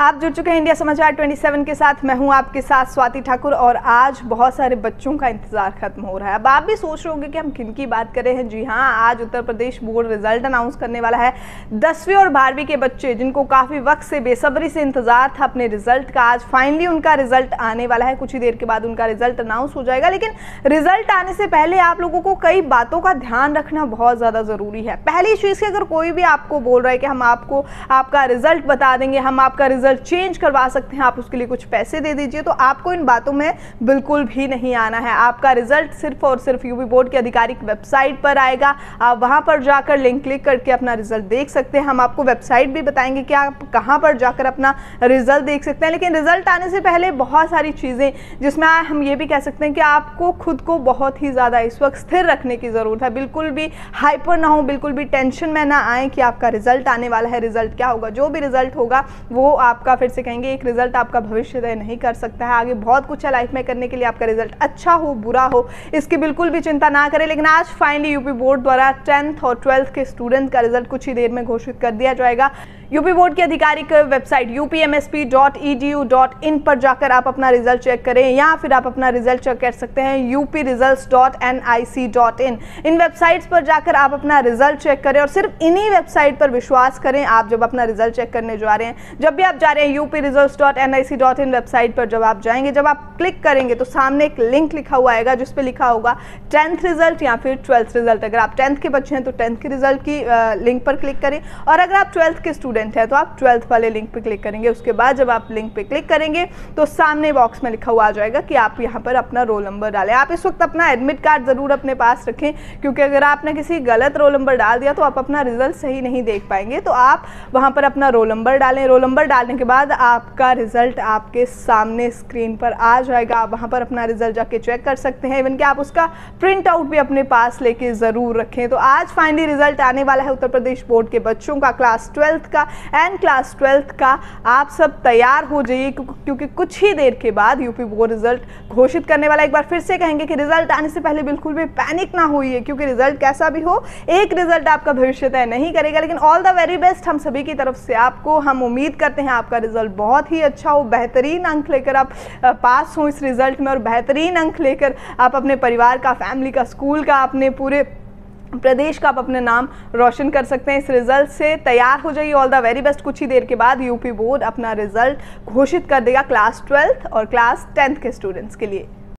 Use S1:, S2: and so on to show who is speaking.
S1: आप जुड़ चुके हैं इंडिया समाचार 27 के साथ। मैं हूँ आपके साथ स्वाति ठाकुर और आज बहुत सारे बच्चों का इंतज़ार खत्म हो रहा है। अब आप भी सोच रहे होंगे कि हम किन की बात करें हैं? जी हाँ, आज Uttar Pradesh board result announce करने वाला है। दसवीं और बारहवीं के बच्चे, जिनको काफ़ी वक्त से बेसब्री से इंतज़ार था अपने रिज़ल्ट का, आज फाइनली उनका रिज़ल्ट आने वाला है। कुछ ही देर के बाद उनका रिज़ल्ट अनाउंस हो जाएगा। लेकिन रिज़ल्ट आने से पहले आप लोगों को कई बातों का ध्यान रखना बहुत ज़्यादा ज़रूरी है। पहली चीज़ की अगर कोई भी आपको बोल रहा है कि हम आपको, आपका रिज़ल्ट बता देंगे, हम आपका रिज़ल्ट चेंज करवा सकते हैं, आप उसके लिए कुछ पैसे दे दीजिए तो आपको इन बातों में बिल्कुल भी नहीं आना है। आपका रिज़ल्ट सिर्फ़ और सिर्फ़ यूपी बोर्ड की आधिकारिक वेबसाइट पर आएगा। आप वहाँ पर जाकर लिंक क्लिक करके अपना रिज़ल्ट देख सकते हैं। हम आपको वेबसाइट भी बताएँगे कि आप कहाँ पर जाकर अपना रिज़ल्ट देख सकते हैं, लेकिन रिज़ल्ट आने से पहले बहुत सारी चीज़ें, जिसमें हम ये भी कह सकते हैं कि आपको खुद को बहुत ही ज़्यादा इस वक्त स्थिर रखने की ज़रूरत है। बिल्कुल भी हाइपर ना हो, बिल्कुल भी टेंशन में ना आए कि आपका रिज़ल्ट आने वाला है। रिज़ल्ट क्या होगा? जो भी रिज़ल्ट होगा, वो आप आपका फिर से कहेंगे, एक रिज़ल्ट आपका भविष्य तय नहीं कर सकता है। आगे बहुत कुछ है लाइफ में करने के लिए, आपका रिज़ल्ट अच्छा हो, बुरा हो, इसकी बिल्कुल भी चिंता ना करें। लेकिन आज फाइनली यूपी बोर्ड द्वारा टेंथ और ट्वेल्थ के स्टूडेंट का रिज़ल्ट कुछ ही देर में घोषित कर दिया जाएगा। यूपी बोर्ड की आधिकारिक वेबसाइट इन पर जाकर आप अपना रिज़ल्ट चेक करें या फिर आप अपना रिज़ल्ट चेक कर सकते हैं यूपी इन वेबसाइट्स पर जाकर आप अपना रिज़ल्ट चेक करें और सिर्फ़ इन्हीं वेबसाइट पर विश्वास करें, आप जब अपना रिज़ल्ट चेक करने जा रहे हैं। जब भी आप जा रहे हैं यूपी वेबसाइट पर जब आप जाएँगे, जब आप क्लिक करेंगे तो सामने एक लिंक लिखा हुआ आएगा जिस पर लिखा होगा टेंथ रिज़ल्ट या फिर ट्वेल्थ रिज़ल्ट। अगर आप टेंथ के बच्चे हैं तो टेंथ के रिज़ल्ट की लिंक पर क्लिक करें और अगर आप ट्वेल्थ के स्टूडेंट स्टूडेंट है तो आप ट्वेल्थ वाले लिंक पे क्लिक करेंगे, उसके बाद जब आप लिंक पे क्लिक करेंगे तो सामने बॉक्स में लिखा हुआ आ जाएगा कि आप यहाँ पर अपना रोल नंबर डालें। आप इस वक्त अपना एडमिट कार्ड ज़रूर अपने पास रखें, क्योंकि अगर आपने किसी गलत रोल नंबर डाल दिया तो आप अपना रिज़ल्ट सही नहीं देख पाएँगे। तो आप वहाँ पर अपना रोल नंबर डालें। रोल नंबर डालने के बाद आपका रिज़ल्ट आपके सामने स्क्रीन पर आ जाएगा। आप वहाँ पर अपना रिज़ल्ट जाके चेक कर सकते हैं। इवन कि आप उसका प्रिंट आउट भी अपने पास लेके ज़रूर रखें। तो आज फाइनली रिज़ल्ट आने वाला है उत्तर प्रदेश बोर्ड के बच्चों का क्लास ट्वेल्थ का एंड क्लास ट्वेल्थ का आप सब तैयार हो जाइए क्योंकि कुछ ही देर के बाद यूपी बोर्ड रिज़ल्ट घोषित करने वाला एक बार फिर से कहेंगे कि रिज़ल्ट आने से पहले बिल्कुल भी पैनिक ना होइए, क्योंकि रिज़ल्ट कैसा भी हो, एक रिज़ल्ट आपका भविष्य तय नहीं करेगा। लेकिन ऑल द वेरी बेस्ट हम सभी की तरफ़ से आपको, हम उम्मीद करते हैं आपका रिज़ल्ट बहुत ही अच्छा हो, बेहतरीन अंक लेकर आप पास हो इस रिज़ल्ट में और बेहतरीन अंक लेकर आप अपने परिवार का, फैमिली का, स्कूल का, अपने पूरे प्रदेश का आप अपना नाम रोशन कर सकते हैं। इस रिज़ल्ट से तैयार हो जाइए। ऑल द वेरी बेस्ट कुछ ही देर के बाद यूपी बोर्ड अपना रिज़ल्ट घोषित कर देगा क्लास ट्वेल्थ और क्लास टेंथ के स्टूडेंट्स के लिए।